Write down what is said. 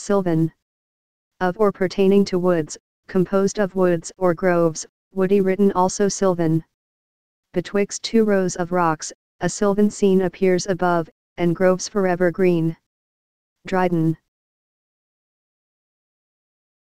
silvan. Of or pertaining to woods, composed of woods or groves, woody written also sylvan. Betwixt two rows of rocks, a sylvan scene appears above, and groves forever green. Dryden.